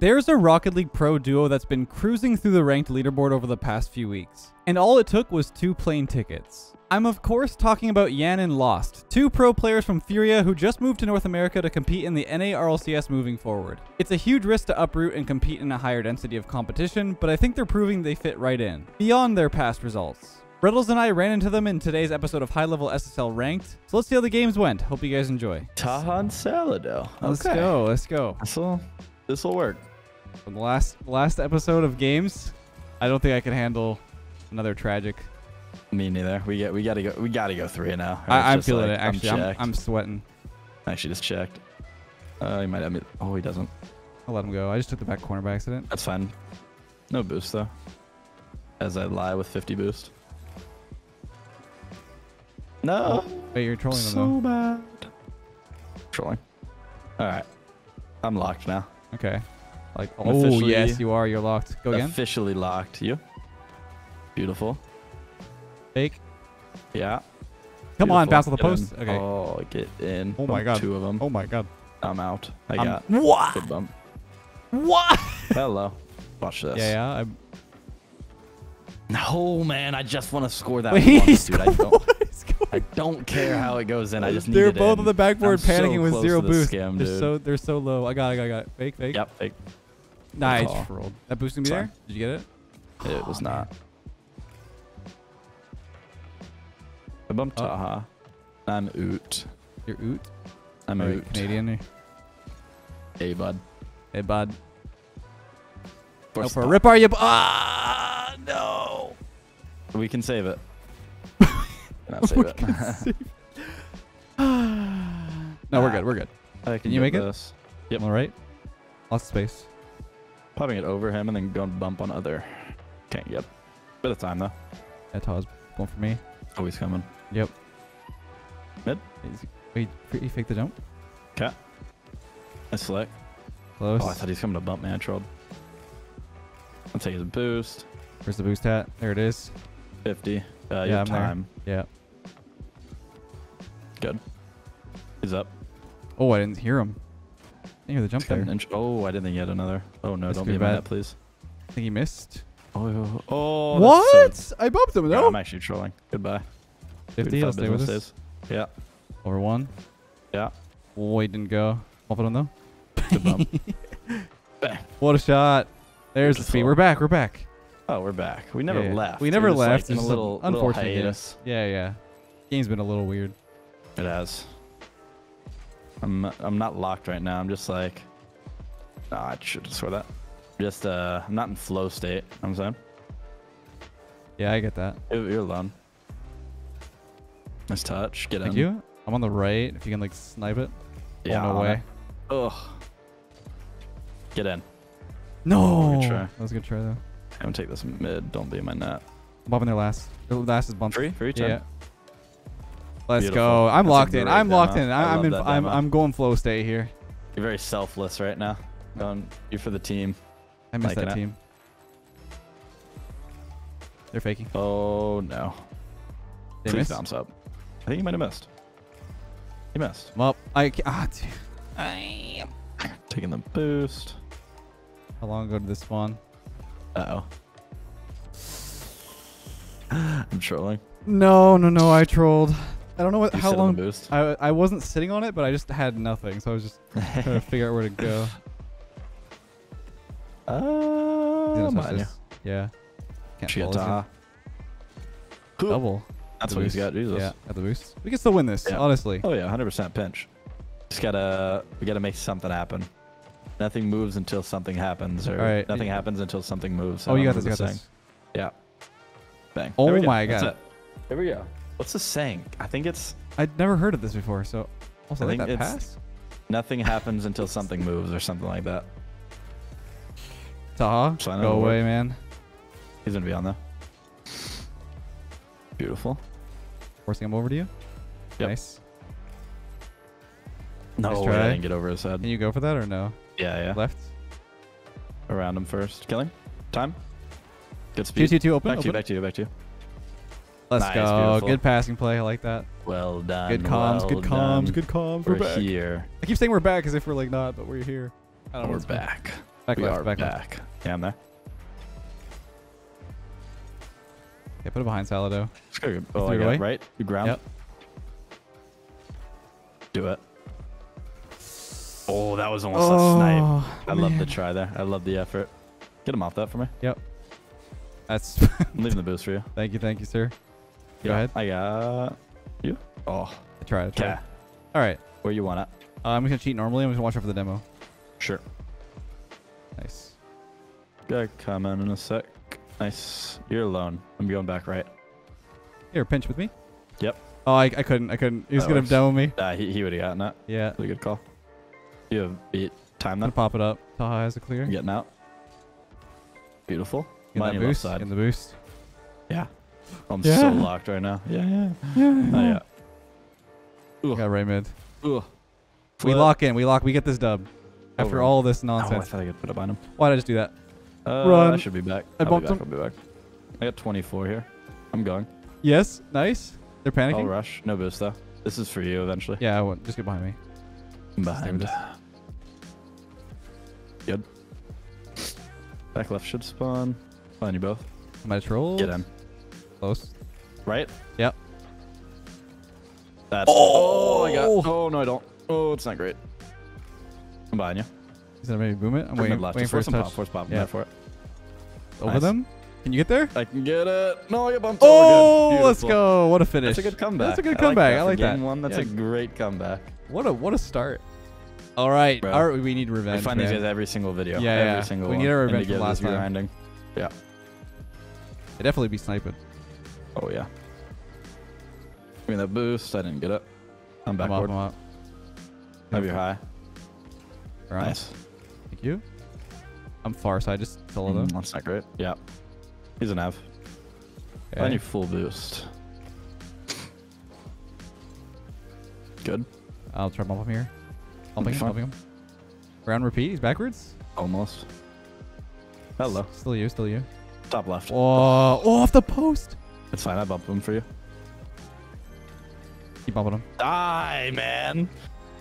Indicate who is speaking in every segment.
Speaker 1: There's a Rocket League Pro duo that's been cruising through the ranked leaderboard over the past few weeks, and all it took was two plane tickets. I'm of course talking about Yan and Lost, two pro players from Furia who just moved to North America to compete in the NA RLCS moving forward. It's a huge risk to uproot and compete in a higher density of competition, but I think they're proving they fit right in, beyond their past results. Riddles and I ran into them in today's episode of High Level SSL Ranked, so let's see how the games went. Hope you guys enjoy.
Speaker 2: Taha and Salado.
Speaker 1: Let's go, let's go.
Speaker 2: This'll this'll work.
Speaker 1: From the last last episode of games, I don't think I can handle another tragic.
Speaker 2: Me neither. We get we gotta go we gotta go three now.
Speaker 1: I, I'm
Speaker 2: just
Speaker 1: feeling
Speaker 2: like,
Speaker 1: it. Actually, I'm,
Speaker 2: checked.
Speaker 1: I'm sweating.
Speaker 2: actually just checked. Uh, he might have me. Oh, he doesn't.
Speaker 1: I'll let him go. I just took the back corner by accident.
Speaker 2: That's fine. No boost though. As I lie with 50 boost. No.
Speaker 1: Wait, you're trolling them
Speaker 2: so bad. Trolling. All right. I'm locked now.
Speaker 1: Okay. Like, oh yes, you are. You're locked. Go again.
Speaker 2: Officially locked. You. Beautiful.
Speaker 1: Fake.
Speaker 2: Yeah.
Speaker 1: Come on,
Speaker 2: Beautiful.
Speaker 1: bounce on the post. Okay.
Speaker 2: Oh, get in.
Speaker 1: Oh my God.
Speaker 2: Two of them.
Speaker 1: Oh my god.
Speaker 2: I'm out. I
Speaker 1: I'm-
Speaker 2: got
Speaker 1: what?
Speaker 2: good bump.
Speaker 1: What?
Speaker 2: Hello. Watch this.
Speaker 1: Yeah, yeah. I'm,
Speaker 2: No, man. I just want to score that
Speaker 1: Wait,
Speaker 2: once, dude. I don't. I don't care how it goes in. I just need
Speaker 1: They're both
Speaker 2: in.
Speaker 1: on the backboard
Speaker 2: I'm so
Speaker 1: panicking with
Speaker 2: close
Speaker 1: zero boost.
Speaker 2: scam,
Speaker 1: they're
Speaker 2: dude.
Speaker 1: so they're so low. I got it. I got it. I got it. Fake. Fake.
Speaker 2: Yep. Fake.
Speaker 1: Nice.
Speaker 2: call.
Speaker 1: That boost gonna be
Speaker 2: It's
Speaker 1: there? Did you get it?
Speaker 2: It was not. I bumped
Speaker 1: Oh.
Speaker 2: Taha. I'm oot.
Speaker 1: You're oot.
Speaker 2: I'm
Speaker 1: Alright,
Speaker 2: oot.
Speaker 1: Canadian.
Speaker 2: Hey, bud.
Speaker 1: Hey, bud. Go
Speaker 2: Force
Speaker 1: for a rip, are you? Ah, no.
Speaker 2: We can save it. Not save it.
Speaker 1: No, we're good. We're good.
Speaker 2: I
Speaker 1: Can you make it?
Speaker 2: Yep.
Speaker 1: All right. Lots of space.
Speaker 2: Popping it over him and then going bump on other. Can't get. Bit of time though.
Speaker 1: That Taw's going for me.
Speaker 2: Always coming.
Speaker 1: Yep.
Speaker 2: Mid.
Speaker 1: He's- Wait, he faked the jump.
Speaker 2: Cat. Nice slick.
Speaker 1: Close.
Speaker 2: Oh, I thought he was coming to bump me. I trolled. I'll take his boost.
Speaker 1: Where's the boost hat? There it is.
Speaker 2: 50. Uh,
Speaker 1: Yeah, I'm there.
Speaker 2: time.
Speaker 1: Yeah.
Speaker 2: Good. He's up.
Speaker 1: Oh, I didn't hear him. The jump there.
Speaker 2: inch. Oh, I didn't think he had another. Oh no,
Speaker 1: This
Speaker 2: don't be my
Speaker 1: bad.
Speaker 2: please.
Speaker 1: I think he missed.
Speaker 2: Oh, oh.
Speaker 1: oh,
Speaker 2: oh what? so-
Speaker 1: I bumped him.
Speaker 2: Yeah,
Speaker 1: No.
Speaker 2: I'm actually trolling. Goodbye.
Speaker 1: 50.
Speaker 2: Good
Speaker 1: I'll stay with us.
Speaker 2: days. Yeah.
Speaker 1: Over one.
Speaker 2: Yeah.
Speaker 1: Oh, he didn't go. Bump it on though.
Speaker 2: Good bump.
Speaker 1: What a shot. There's the speed. We're back. We're back.
Speaker 2: Oh, we're back. We never
Speaker 1: Yeah, yeah.
Speaker 2: left.
Speaker 1: We never
Speaker 2: We're like,
Speaker 1: left.
Speaker 2: in
Speaker 1: It's
Speaker 2: a little, little
Speaker 1: unfortunate
Speaker 2: hiatus.
Speaker 1: Yeah, yeah. Game's been a little weird.
Speaker 2: It has. I'm I'm not locked right now. I'm just like, nah, I should have swore that. Just uh, I'm not in flow state. You know what I'm saying
Speaker 1: Yeah, I get that.
Speaker 2: you're, you're alone. Nice touch. Get
Speaker 1: Thank
Speaker 2: in.
Speaker 1: you. I'm on the right. If you can like snipe it.
Speaker 2: Yeah.
Speaker 1: Oh, no way.
Speaker 2: Ugh. Get in.
Speaker 1: No.
Speaker 2: good try.
Speaker 1: That was a good try though.
Speaker 2: I'm gonna take this mid. Don't be in my net.
Speaker 1: I'm bumping their last. Their last is bumped.
Speaker 2: Free, free,
Speaker 1: Yeah. Let's
Speaker 2: Beautiful.
Speaker 1: go. I'm
Speaker 2: That's
Speaker 1: locked in. I'm locked in.
Speaker 2: I
Speaker 1: I, I'm in. I'm. I'm going flow state here.
Speaker 2: You're very selfless right now. Going, you're for the team.
Speaker 1: I missed
Speaker 2: Liking
Speaker 1: that
Speaker 2: it.
Speaker 1: team. They're faking.
Speaker 2: Oh no.
Speaker 1: They
Speaker 2: Please
Speaker 1: missed.
Speaker 2: bounce up. I think you might have missed. He missed.
Speaker 1: Well, I ah, dude.
Speaker 2: Taking the boost.
Speaker 1: How long ago did this spawn?
Speaker 2: Uh oh. I'm trolling.
Speaker 1: No, no, no. I trolled. I don't know what. How long.
Speaker 2: boost.
Speaker 1: I I wasn't sitting on it, but I just had nothing, so I was just trying to figure out where to go. He's
Speaker 2: Uh,
Speaker 1: gonna
Speaker 2: I'm
Speaker 1: touch
Speaker 2: on you.
Speaker 1: this. Yeah. Can't
Speaker 2: She got
Speaker 1: fall, is
Speaker 2: Taha.
Speaker 1: it? Double.
Speaker 2: That's
Speaker 1: The
Speaker 2: what he's
Speaker 1: boost.
Speaker 2: got. Jesus.
Speaker 1: Yeah, at the boost. We can still win this,
Speaker 2: Yeah.
Speaker 1: honestly.
Speaker 2: Oh yeah, 100% pinch. Just gotta we gotta make something happen. Nothing moves until something happens, or
Speaker 1: Alright.
Speaker 2: nothing happens until something moves. I
Speaker 1: oh, you got
Speaker 2: know
Speaker 1: this. You got this.
Speaker 2: saying. Bang.
Speaker 1: Oh
Speaker 2: There we go.
Speaker 1: my
Speaker 2: That's
Speaker 1: God.
Speaker 2: it. There we go. What's the saying? I think it's
Speaker 1: I'd never heard of this before, so also
Speaker 2: I think
Speaker 1: that pass.
Speaker 2: nothing happens until something moves, or something like that.
Speaker 1: Taha,
Speaker 2: So
Speaker 1: go away, man.
Speaker 2: He's gonna be on there. Beautiful.
Speaker 1: Forcing him over to you.
Speaker 2: Yep.
Speaker 1: Nice.
Speaker 2: No,
Speaker 1: Nice
Speaker 2: way. I didn't get over his head.
Speaker 1: Can you go for that or no?
Speaker 2: Yeah, yeah.
Speaker 1: Left.
Speaker 2: Around him first. Killing. Time. Good speed.
Speaker 1: two, two. Open.
Speaker 2: Back to you.
Speaker 1: open.
Speaker 2: Back to you. Back to you.
Speaker 1: Let's
Speaker 2: Nice,
Speaker 1: go.
Speaker 2: beautiful.
Speaker 1: Good passing play. I like that.
Speaker 2: Well done.
Speaker 1: Good comms.
Speaker 2: well
Speaker 1: good
Speaker 2: done.
Speaker 1: comms. Good comms.
Speaker 2: We're,
Speaker 1: We're, back.
Speaker 2: here.
Speaker 1: I keep saying we're back as if we're like not, but we're here. I don't.
Speaker 2: We're
Speaker 1: going-
Speaker 2: back.
Speaker 1: Back
Speaker 2: we
Speaker 1: left,
Speaker 2: are
Speaker 1: back
Speaker 2: back.
Speaker 1: left.
Speaker 2: Yeah, I'm there.
Speaker 1: Okay, put it behind Salado.
Speaker 2: Oh, I got it right. You ground.
Speaker 1: Yep.
Speaker 2: Do it. Oh, that was almost a oh, snipe. I love the try there. I love the effort. Get him off that for me. Yep.
Speaker 1: That's.
Speaker 2: I'm leaving the boost for you.
Speaker 1: thank you, thank you, sir. Go
Speaker 2: Yeah,
Speaker 1: ahead.
Speaker 2: I got you. Oh,
Speaker 1: I tried. I tried.
Speaker 2: okay.
Speaker 1: All right.
Speaker 2: Where you want it?
Speaker 1: Uh, I'm just gonna cheat normally. I'm just gonna watch out for the demo.
Speaker 2: Sure.
Speaker 1: Nice.
Speaker 2: Gotta come in in a sec. Nice. You're alone. I'm going back right.
Speaker 1: Here, pinch with me.
Speaker 2: Yep.
Speaker 1: Oh, I, I couldn't. I couldn't. He was gonna
Speaker 2: works.
Speaker 1: demo me.
Speaker 2: Uh, he he would have gotten that.
Speaker 1: Yeah.
Speaker 2: Really good call. You have beat time
Speaker 1: I'm
Speaker 2: then.
Speaker 1: gonna pop it up. Taha has a clear.
Speaker 2: Getting out. Beautiful.
Speaker 1: In
Speaker 2: Mine
Speaker 1: that
Speaker 2: left
Speaker 1: boost.
Speaker 2: side.
Speaker 1: In the boost.
Speaker 2: Yeah. I'm
Speaker 1: Yeah.
Speaker 2: so locked right now. Yeah, yeah. Oh, yeah.
Speaker 1: Got right mid.
Speaker 2: Ooh.
Speaker 1: We
Speaker 2: Flip.
Speaker 1: lock in. We lock. We get this dub. After
Speaker 2: Over.
Speaker 1: all this nonsense.
Speaker 2: Oh, I thought I could put it behind him.
Speaker 1: Why did I just do that?
Speaker 2: Uh,
Speaker 1: Run.
Speaker 2: I should be back.
Speaker 1: I
Speaker 2: I'll
Speaker 1: bumped
Speaker 2: be back.
Speaker 1: him.
Speaker 2: I'll be back. I got 24 here. I'm going.
Speaker 1: Yes. Nice. They're panicking.
Speaker 2: I'll rush. No boost though. This is for you eventually.
Speaker 1: Yeah. I won't. Just get behind me.
Speaker 2: I'm behind. Good. Back left should spawn. Find you both.
Speaker 1: Am I troll?
Speaker 2: Get in.
Speaker 1: Close.
Speaker 2: Right?
Speaker 1: Yep.
Speaker 2: That's. Oh, I got. Oh! oh no, I don't. Oh, it's not great. I'm behind you.
Speaker 1: Is that maybe boom it? I'm waiting,
Speaker 2: left.
Speaker 1: waiting
Speaker 2: Just
Speaker 1: for
Speaker 2: force
Speaker 1: his
Speaker 2: some
Speaker 1: touch.
Speaker 2: pop. Force pop.
Speaker 1: Yeah.
Speaker 2: Yeah. for it.
Speaker 1: Over
Speaker 2: Nice.
Speaker 1: them. Can you get there?
Speaker 2: I can get it. No, I got bumped.
Speaker 1: Oh.
Speaker 2: Good.
Speaker 1: let's go! What a finish.
Speaker 2: That's a good comeback.
Speaker 1: That's a good
Speaker 2: I
Speaker 1: comeback.
Speaker 2: that
Speaker 1: I like that.
Speaker 2: game One. That's
Speaker 1: Yeah.
Speaker 2: a great comeback.
Speaker 1: What a what a start. All right,
Speaker 2: Bro.
Speaker 1: all right. We need revenge.
Speaker 2: we find these guys every single video.
Speaker 1: Yeah,
Speaker 2: every
Speaker 1: yeah.
Speaker 2: single
Speaker 1: We
Speaker 2: one.
Speaker 1: need our
Speaker 2: And to
Speaker 1: revenge from last
Speaker 2: this
Speaker 1: time.
Speaker 2: grinding.
Speaker 1: They definitely be sniping.
Speaker 2: Oh yeah. Give me that boost. I didn't get it. I'm
Speaker 1: I'm up. I'm up.
Speaker 2: Have your high.
Speaker 1: Around.
Speaker 2: Nice.
Speaker 1: Thank you. I'm far side. Just solo them.
Speaker 2: Mm, that's not great. Yeah. He's an Av. I need full boost. Good.
Speaker 1: I'll try bump him here. Bumping him, bumping him. Round repeat. He's backwards.
Speaker 2: Almost. Hello.
Speaker 1: Still you. Still you.
Speaker 2: Top left.
Speaker 1: Oh, oh, off the post.
Speaker 2: It's fine. I bumped him for you.
Speaker 1: Keep bumping him.
Speaker 2: Die, man.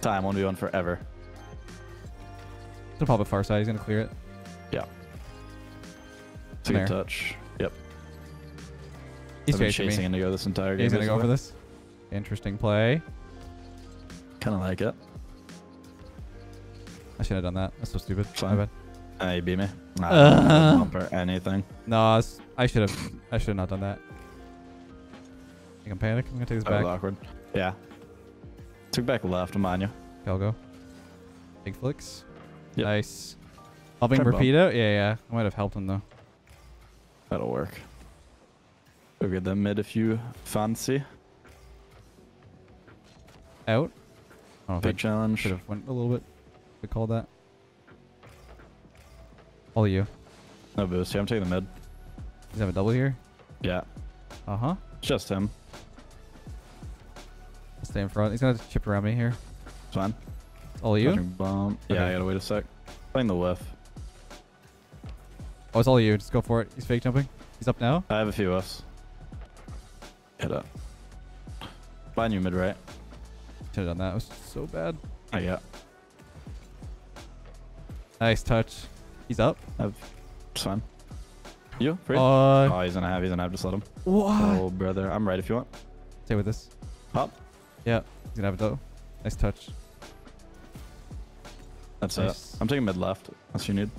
Speaker 2: Time. 1v1 forever.
Speaker 1: Gonna pop it far side. He's gonna clear it.
Speaker 2: A
Speaker 1: Come
Speaker 2: good
Speaker 1: here.
Speaker 2: touch. Yep.
Speaker 1: He's
Speaker 2: I've been
Speaker 1: chasing.
Speaker 2: Indigo this entire game.
Speaker 1: He's gonna go for this. Interesting play.
Speaker 2: Kind of like it.
Speaker 1: I shouldn't have done that. That's so stupid.
Speaker 2: Fine.
Speaker 1: My bad.
Speaker 2: You beat me. Nah,
Speaker 1: Uh.
Speaker 2: no bump or anything.
Speaker 1: No, I should have. I should have not done that. I can panic. I'm gonna take this
Speaker 2: That was
Speaker 1: back.
Speaker 2: awkward. Yeah. Took back left. I'm on you.
Speaker 1: Okay, I'll go. Big flicks.
Speaker 2: Yep.
Speaker 1: Nice. Helping
Speaker 2: Try bump.
Speaker 1: repeat out? Yeah, yeah. I might have helped him though.
Speaker 2: That'll work. Go get the mid if you fancy.
Speaker 1: Out. I don't
Speaker 2: Big challenge.
Speaker 1: should have went a little bit. We call that. All you.
Speaker 2: No boost. Yeah, I'm taking the mid.
Speaker 1: Does he have a double here?
Speaker 2: Yeah.
Speaker 1: Uh huh.
Speaker 2: Just him.
Speaker 1: Stay in front. He's gonna chip around me here.
Speaker 2: It's fine.
Speaker 1: All you?
Speaker 2: Bump. Yeah,
Speaker 1: Okay.
Speaker 2: I gotta wait a sec. Playing the whiff.
Speaker 1: Oh, it's all you. Just go for it. He's fake jumping. He's up now.
Speaker 2: I have a few us. Hit up. Behind you mid right.
Speaker 1: Should have done that. It was so bad.
Speaker 2: I yeah.
Speaker 1: Nice touch. He's up.
Speaker 2: It's fine. You? Free?
Speaker 1: Uh,
Speaker 2: oh, he's gonna have. He's gonna have. Just let him.
Speaker 1: what?
Speaker 2: Oh, brother. I'm right if you want.
Speaker 1: Stay with this.
Speaker 2: Pop.
Speaker 1: Yeah. He's gonna have a double. Nice touch.
Speaker 2: That's
Speaker 1: Nice.
Speaker 2: it. I'm taking mid left. Unless you need.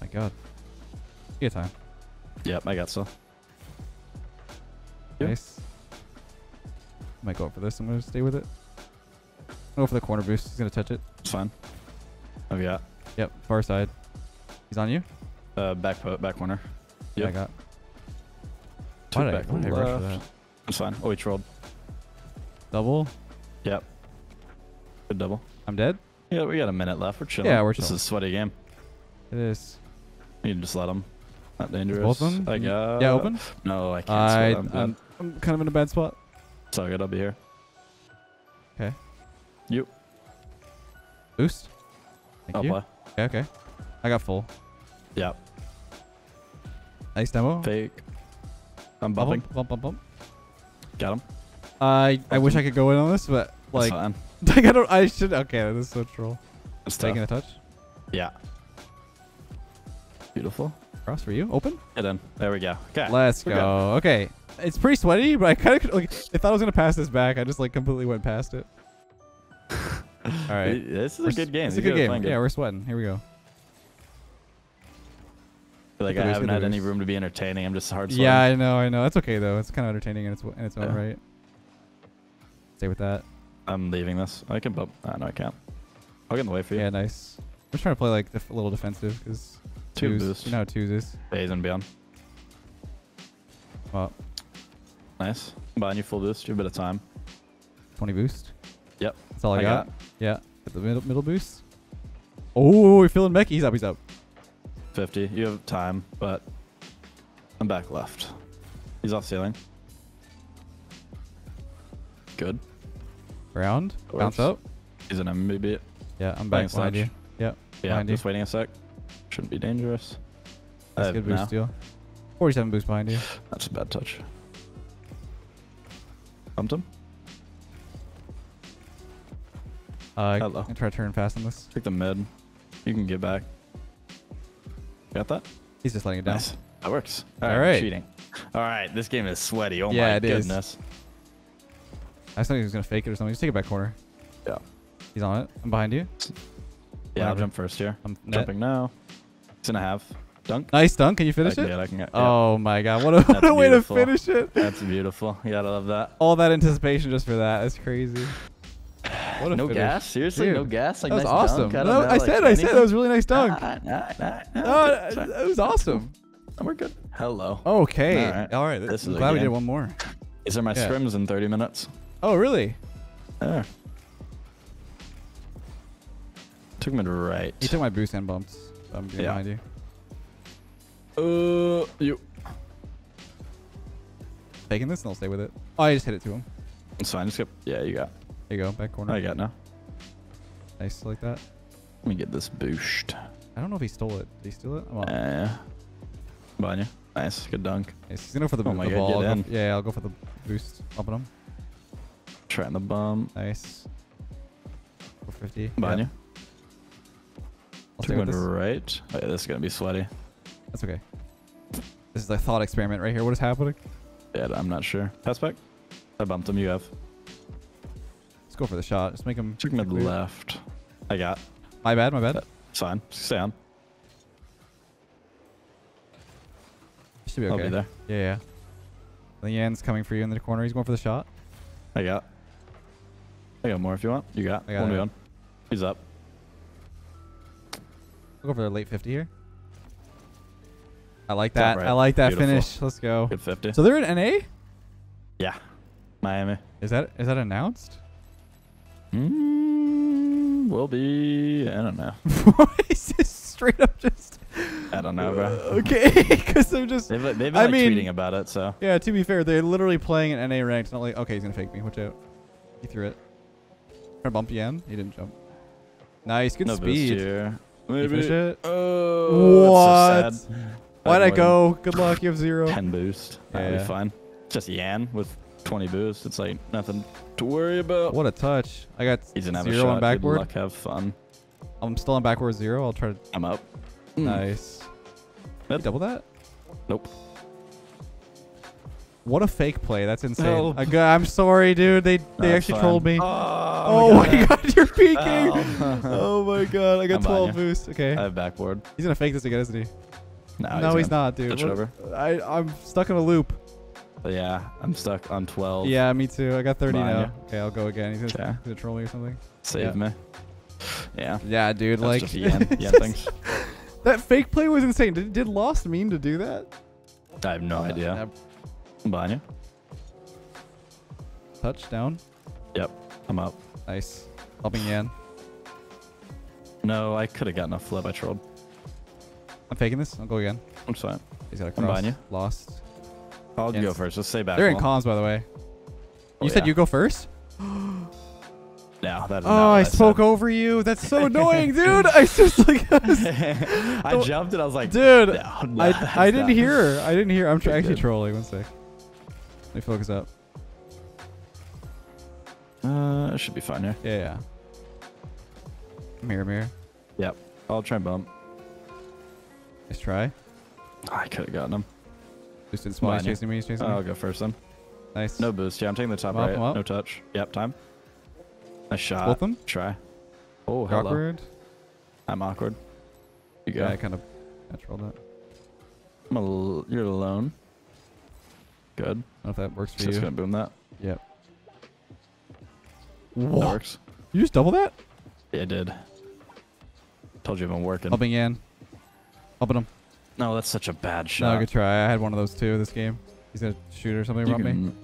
Speaker 1: My God. You time.
Speaker 2: Yep, I got so. Yeah.
Speaker 1: Nice. Might go up for this. I'm gonna stay with it. I'll go for the corner boost. He's gonna touch it.
Speaker 2: It's fine. I've got.
Speaker 1: Yep. Far side. He's on you.
Speaker 2: Uh, back po- back corner.
Speaker 1: Yeah, I got.
Speaker 2: Took
Speaker 1: Why
Speaker 2: back
Speaker 1: I rush for
Speaker 2: left.
Speaker 1: that?
Speaker 2: It's fine. Oh, he trolled.
Speaker 1: Double.
Speaker 2: Yep. Good double.
Speaker 1: I'm dead.
Speaker 2: Yeah, we got a minute left. We're chilling.
Speaker 1: Yeah, we're chilling.
Speaker 2: This is a sweaty game.
Speaker 1: It is.
Speaker 2: You can just let them. Not dangerous.
Speaker 1: Both of them?
Speaker 2: I mm-hmm. got.
Speaker 1: yeah, open.
Speaker 2: No, I can't.
Speaker 1: I,
Speaker 2: I'm.
Speaker 1: I'm, I'm kind of in a bad spot.
Speaker 2: It's all good. I'll be here.
Speaker 1: Okay.
Speaker 2: You.
Speaker 1: Boost. Thank
Speaker 2: I'll
Speaker 1: you.
Speaker 2: play.
Speaker 1: Okay, okay. I got full.
Speaker 2: Yeah.
Speaker 1: Nice demo.
Speaker 2: Fake. I'm
Speaker 1: Bump,
Speaker 2: bumping.
Speaker 1: bump, bump, bump.
Speaker 2: Got him.
Speaker 1: I I wish. I could go in on this, but
Speaker 2: Like,
Speaker 1: like I don't. I should. Okay, this is so troll.
Speaker 2: It's
Speaker 1: Taking a touch.
Speaker 2: Yeah. Beautiful.
Speaker 1: Cross for you. Open.
Speaker 2: Get in. There we go. Okay.
Speaker 1: Let's
Speaker 2: we're
Speaker 1: go. Okay. It's pretty sweaty, but I kind of like. I thought I was gonna pass this back. I just like completely went past it. All right.
Speaker 2: This is
Speaker 1: We're
Speaker 2: a good game.
Speaker 1: It's a good game.
Speaker 2: playing
Speaker 1: Yeah, we're sweating. Here we go.
Speaker 2: Like I haven't had any room to be entertaining. I'm just hard.
Speaker 1: Yeah, I know. I know. That's okay though. It's kind of entertaining in its in its own
Speaker 2: Yeah.
Speaker 1: right. Stay with that.
Speaker 2: I'm leaving this. I can bump. Ah, no, I can't. I'll get in the way for you.
Speaker 1: Yeah, nice. I'm just trying to play like a little defensive because
Speaker 2: Two
Speaker 1: twos.
Speaker 2: boost.
Speaker 1: You know how twos is.
Speaker 2: Phase and beyond.
Speaker 1: Well,
Speaker 2: Nice. Buying you full boost. You have a bit of time.
Speaker 1: 20 boost.
Speaker 2: Yep.
Speaker 1: That's all I,
Speaker 2: I
Speaker 1: got.
Speaker 2: got.
Speaker 1: Yeah. Get the middle middle boost. Oh, we're feeling Mech. He's up. He's up.
Speaker 2: 50. You have time, but I'm back left. He's off ceiling. Good.
Speaker 1: Round. Bounce
Speaker 2: Works.
Speaker 1: up.
Speaker 2: He's an MBB.
Speaker 1: Yeah, I'm back behind you.
Speaker 2: sledge.
Speaker 1: Yeah.
Speaker 2: Yeah,
Speaker 1: Behind you.
Speaker 2: just waiting a sec. Shouldn't be dangerous.
Speaker 1: That's
Speaker 2: have
Speaker 1: good boost
Speaker 2: now.
Speaker 1: steal. 47 boost behind you.
Speaker 2: That's a bad touch. Bumped him.
Speaker 1: Uh,
Speaker 2: Hello.
Speaker 1: I try to turn fast on this.
Speaker 2: Take the mid. You can get back. Got that?
Speaker 1: He's just letting it down.
Speaker 2: Nice. That works.
Speaker 1: All
Speaker 2: All
Speaker 1: right.
Speaker 2: right. Cheating. All right. This game is sweaty. Oh
Speaker 1: Yeah,
Speaker 2: my
Speaker 1: it is.
Speaker 2: Goodness.
Speaker 1: I thought he was gonna fake it or something. Just take it back corner.
Speaker 2: Yeah.
Speaker 1: He's on it. I'm behind you.
Speaker 2: Yeah, I'll jump first here.
Speaker 1: I'm net.
Speaker 2: Jumping now. It's and a half. Dunk.
Speaker 1: Nice dunk. Can you
Speaker 2: I
Speaker 1: finish
Speaker 2: can
Speaker 1: it?
Speaker 2: get. I can get. yeah.
Speaker 1: Oh my god! What a what a way to finish it.
Speaker 2: That's beautiful. You gotta love that.
Speaker 1: All that anticipation just for that. That's crazy. What a
Speaker 2: no
Speaker 1: finish.
Speaker 2: gas? Seriously? No gas? Like
Speaker 1: That was
Speaker 2: nice
Speaker 1: awesome.
Speaker 2: Dunk? I,
Speaker 1: No,
Speaker 2: know,
Speaker 1: I
Speaker 2: like
Speaker 1: said, I said that was a really nice dunk.
Speaker 2: Nah, nah, nah, nah,
Speaker 1: No,
Speaker 2: it's fine.
Speaker 1: it was awesome.
Speaker 2: We're good. Hello.
Speaker 1: Okay.
Speaker 2: All right.
Speaker 1: All right.
Speaker 2: This
Speaker 1: I'm
Speaker 2: is
Speaker 1: glad we did one more.
Speaker 2: Is there my
Speaker 1: Yeah.
Speaker 2: scrims in 30 minutes.
Speaker 1: Oh, really?
Speaker 2: There. Took me to right.
Speaker 1: He took my boost and bumps. I'm getting
Speaker 2: Yeah.
Speaker 1: behind you.
Speaker 2: Uh, you.
Speaker 1: Taking this and I'll stay with it. Oh, I just hit it to him.
Speaker 2: It's fine. Just get. Yeah, you got.
Speaker 1: There you go. Back corner.
Speaker 2: I got now.
Speaker 1: Nice like that.
Speaker 2: Let me get this boost.
Speaker 1: I don't know if he stole it. Did he steal it? I'm on.
Speaker 2: Uh, behind you. Nice. Good dunk.
Speaker 1: Nice. He's gonna go for the,
Speaker 2: Oh my
Speaker 1: the
Speaker 2: God,
Speaker 1: ball.
Speaker 2: get
Speaker 1: I'll
Speaker 2: in.
Speaker 1: go yeah, I'll go for the boost. Bumping him.
Speaker 2: Trying the bum.
Speaker 1: Nice. 450.
Speaker 2: Behind
Speaker 1: Yeah.
Speaker 2: you.
Speaker 1: I'll
Speaker 2: to
Speaker 1: this.
Speaker 2: right. Oh, yeah, this is gonna be sweaty.
Speaker 1: That's okay. This is a thought experiment right here. What is happening?
Speaker 2: Yeah, I'm not sure. Pass back. I bumped him. You have.
Speaker 1: Let's go for the shot. Just make him.
Speaker 2: Took mid
Speaker 1: clear.
Speaker 2: left. I got.
Speaker 1: My bad. My bad.
Speaker 2: It's fine. Stay on.
Speaker 1: Should be okay.
Speaker 2: I'll be there.
Speaker 1: Yeah, yeah. The Yan's coming for you in the corner. He's going for the shot.
Speaker 2: I got. I got more if you want. You got.
Speaker 1: I got
Speaker 2: One beyond. He's up.
Speaker 1: We'll go for the late 50 here. I like that.
Speaker 2: right.
Speaker 1: I like that
Speaker 2: Beautiful.
Speaker 1: finish. Let's go.
Speaker 2: Good 50.
Speaker 1: So they're in NA?
Speaker 2: yeah. Miami.
Speaker 1: Is that is that announced?
Speaker 2: Mm, will be. I don't know.
Speaker 1: Is this straight up just
Speaker 2: I don't know, bro.
Speaker 1: okay? Because they're just
Speaker 2: They've, they've been
Speaker 1: I
Speaker 2: like,
Speaker 1: mean-
Speaker 2: tweeting about it, so.
Speaker 1: yeah. To be fair, they're literally playing an NA ranked. Not like okay, he's gonna fake me. Watch out. He threw it. To bump Yan. He didn't jump. Nice, good
Speaker 2: no
Speaker 1: speed.
Speaker 2: here.
Speaker 1: Finish
Speaker 2: Maybe.
Speaker 1: it?
Speaker 2: Oh, that's so
Speaker 1: What? Why'd I go? Good luck. You have zero.
Speaker 2: 10 boost. That'll
Speaker 1: Yeah.
Speaker 2: be fine. Just Yan with 20 boost. It's like nothing to worry about.
Speaker 1: What a touch. I got
Speaker 2: He's gonna have a
Speaker 1: zero
Speaker 2: shot.
Speaker 1: on
Speaker 2: Good
Speaker 1: backward.
Speaker 2: luck. Have fun.
Speaker 1: I'm still on backward zero. I'll try to.
Speaker 2: I'm up. Mm.
Speaker 1: Nice. You double that?
Speaker 2: Nope.
Speaker 1: What a fake play. That's insane.
Speaker 2: Help.
Speaker 1: I go- I'm sorry, dude. They they
Speaker 2: That's
Speaker 1: actually
Speaker 2: fine.
Speaker 1: trolled me.
Speaker 2: Oh,
Speaker 1: Oh, my god, you're peeking.
Speaker 2: Ow.
Speaker 1: Oh. oh my god, I got
Speaker 2: I'm
Speaker 1: 12 boost. Okay.
Speaker 2: I have backboard.
Speaker 1: he's gonna fake this again, isn't he?
Speaker 2: No,
Speaker 1: no, he's
Speaker 2: gonna
Speaker 1: not, dude.
Speaker 2: switch
Speaker 1: What-
Speaker 2: over.
Speaker 1: I, I'm stuck in a loop.
Speaker 2: But yeah, I'm stuck on 12.
Speaker 1: Yeah, me too. I got 30
Speaker 2: Behind
Speaker 1: now.
Speaker 2: you.
Speaker 1: Okay, I'll go again. He's gonna,
Speaker 2: Okay.
Speaker 1: gonna troll me or something.
Speaker 2: Save
Speaker 1: Yeah.
Speaker 2: me. Yeah.
Speaker 1: Yeah, dude.
Speaker 2: That's
Speaker 1: like
Speaker 2: just Yan, Yan things.
Speaker 1: that fake play was insane. Did, did Lost mean to do that?
Speaker 2: I have no
Speaker 1: uh, idea.
Speaker 2: I'm behind you.
Speaker 1: touchdown.
Speaker 2: Yep. I'm up.
Speaker 1: Nice. Helping Yan.
Speaker 2: No, I could have gotten a flip. I trolled.
Speaker 1: I'm faking this. I'll go again.
Speaker 2: I'm fine.
Speaker 1: He's got a
Speaker 2: I'm
Speaker 1: cross.
Speaker 2: behind you.
Speaker 1: Lost.
Speaker 2: I'll
Speaker 1: Yes.
Speaker 2: go first. Just stay back.
Speaker 1: They're in comms, by the way.
Speaker 2: Oh,
Speaker 1: You said
Speaker 2: yeah.
Speaker 1: you go first?
Speaker 2: No, that is
Speaker 1: Oh, I
Speaker 2: said.
Speaker 1: spoke over you. That's so annoying, dude. I just like,
Speaker 2: I jumped and I was like,
Speaker 1: dude.
Speaker 2: no, no,
Speaker 1: I, I didn't
Speaker 2: not-
Speaker 1: hear. I didn't hear. I'm actually
Speaker 2: good.
Speaker 1: trolling. One sec. Let me focus up.
Speaker 2: Uh, it should be fine here.
Speaker 1: Yeah, yeah. Mirror, mirror.
Speaker 2: Yep. I'll try and bump.
Speaker 1: Nice try.
Speaker 2: I could have gotten him.
Speaker 1: Boosted small. He's chasing me. He's chasing
Speaker 2: I'll
Speaker 1: me.
Speaker 2: go first then.
Speaker 1: Nice.
Speaker 2: No boost. Yeah, I'm taking the top
Speaker 1: up,
Speaker 2: right.
Speaker 1: Up.
Speaker 2: No touch. Yep, time. Nice shot.
Speaker 1: Both of them.
Speaker 2: Try. Oh,
Speaker 1: You're
Speaker 2: hello.
Speaker 1: awkward.
Speaker 2: I'm awkward. You go.
Speaker 1: Yeah, I kind of natural that.
Speaker 2: I'm a l- you're alone. Good.
Speaker 1: don't know if that works for
Speaker 2: Just
Speaker 1: you.
Speaker 2: gonna boom that.
Speaker 1: Yep.
Speaker 2: That works.
Speaker 1: You just double that?
Speaker 2: Yeah, it did. Told you I've been working.
Speaker 1: Helping Yan. Helping him.
Speaker 2: No, that's such a bad shot.
Speaker 1: No, good try. I had one of those too this game. He's gonna shoot or something
Speaker 2: You
Speaker 1: about me.
Speaker 2: can-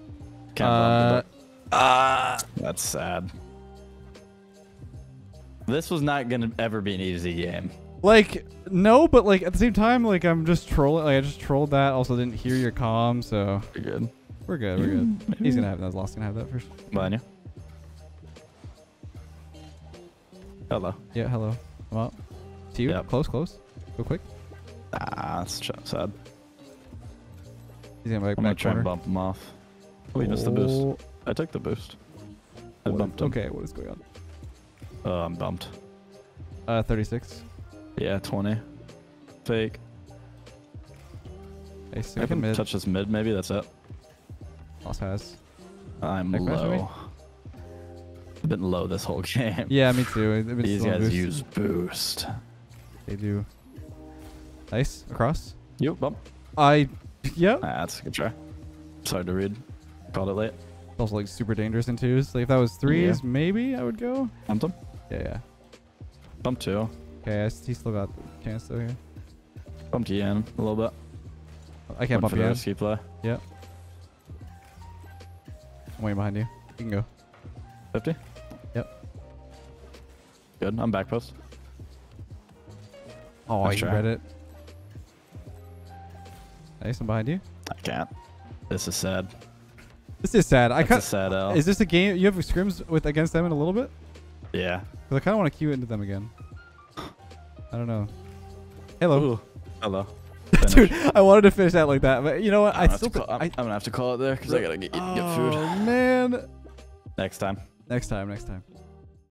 Speaker 2: Can't
Speaker 1: Uh,
Speaker 2: bump That's sad. This was not gonna ever be an easy game.
Speaker 1: Like no, but like at the same time, like I'm just trolling. Like I just trolled that. Also didn't hear your comm, so
Speaker 2: we're good.
Speaker 1: we're good. We're good. He's gonna have that. Lost gonna have that first.
Speaker 2: Behind you. Hello.
Speaker 1: Yeah. Hello. I'm up. To you.
Speaker 2: Yep.
Speaker 1: Close. Close. Go quick.
Speaker 2: Ah, that's sad.
Speaker 1: He's gonna back,
Speaker 2: I'm gonna
Speaker 1: back
Speaker 2: try and bump him off. Oh, you missed the boost. I took the boost. I
Speaker 1: what-
Speaker 2: bumped him.
Speaker 1: Okay. What is going on?
Speaker 2: Oh, I'm bumped.
Speaker 1: Uh, 36.
Speaker 2: Yeah, 20. Fake. I
Speaker 1: I
Speaker 2: can
Speaker 1: mid.
Speaker 2: touch this mid, maybe. That's it.
Speaker 1: Lost has.
Speaker 2: I'm low. I've been low this whole game.
Speaker 1: Yeah, me too.
Speaker 2: These guys
Speaker 1: boost.
Speaker 2: use boost.
Speaker 1: They do. Nice. Across.
Speaker 2: You bump.
Speaker 1: I. Yep.
Speaker 2: Ah, that's a good try. Sorry to read. Called it late.
Speaker 1: Also like super dangerous in twos. Like if that was threes, maybe I would go.
Speaker 2: Bumped him.
Speaker 1: Yeah, yeah.
Speaker 2: Bump two.
Speaker 1: Okay, I he still got chance though here.
Speaker 2: Bumped you in a little bit.
Speaker 1: I can't bump
Speaker 2: for
Speaker 1: you
Speaker 2: the
Speaker 1: in.
Speaker 2: risky play.
Speaker 1: I'm waiting behind you. You can go.
Speaker 2: 50?
Speaker 1: Yep.
Speaker 2: Good. I'm back post.
Speaker 1: Oh,
Speaker 2: Nice
Speaker 1: you read it. Nice, I'm behind you.
Speaker 2: I can't. This is sad.
Speaker 1: This is sad. I
Speaker 2: That's a
Speaker 1: cut.
Speaker 2: sad L.
Speaker 1: Is this a game you have scrims with against them in a little bit?
Speaker 2: yeah.
Speaker 1: Because I kind of want to queue into them again. I don't know. Hello,
Speaker 2: Ooh. Hello.
Speaker 1: dude. I wanted to finish that like that, but you know what? I
Speaker 2: I'm have
Speaker 1: still.
Speaker 2: to call- I'm,
Speaker 1: I,
Speaker 2: I'm gonna have to call it there because I gotta get, get
Speaker 1: oh
Speaker 2: food.
Speaker 1: man.
Speaker 2: Next time.
Speaker 1: Next time. Next time.